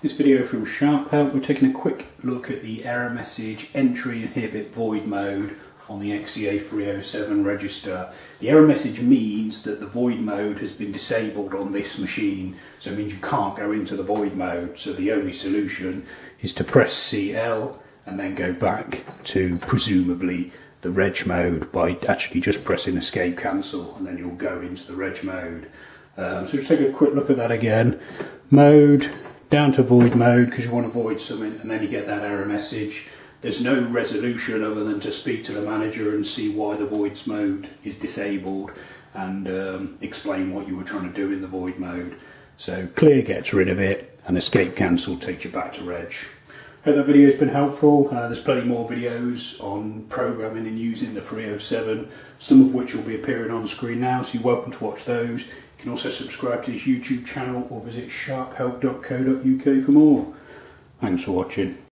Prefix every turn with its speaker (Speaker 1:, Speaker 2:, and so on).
Speaker 1: This video from Sharp Help, we're taking a quick look at the error message entry inhibit void mode on the XE-A307 register. The error message means that the void mode has been disabled on this machine, so it means you can't go into the void mode. So the only solution is to press CL and then go back to presumably the reg mode by actually just pressing escape cancel and then you'll go into the reg mode. Um, so just take a quick look at that again. Mode, down to void mode because you want to void something and then you get that error message. There's no resolution other than to speak to the manager and see why the voids mode is disabled and um, explain what you were trying to do in the void mode. So clear gets rid of it and escape cancel takes you back to reg. Hope that video has been helpful. Uh, there's plenty more videos on programming and using the 307, some of which will be appearing on screen now, so you're welcome to watch those. You can also subscribe to this YouTube channel or visit sharphelp.co.uk for more. Thanks for watching.